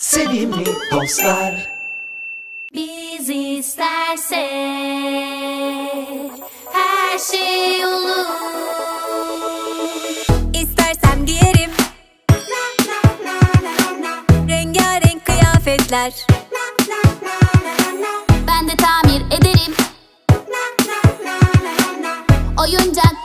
Sevimli dostlar. Biz istersek her şey olur. İstersem giyerim Rengarenk kıyafetler. Ben de tamir ederim. Oyuncak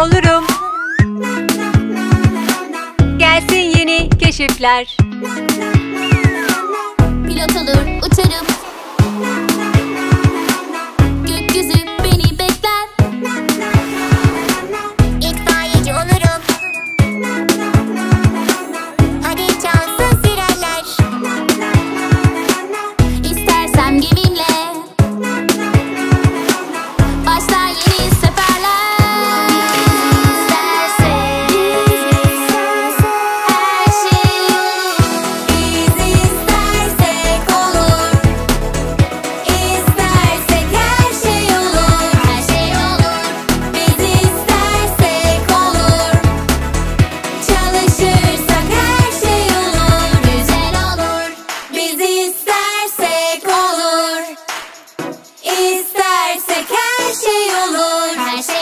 olurum. Gelsin yeni keşifler. Pilot olur, uçarım, say, oh Lord, I say,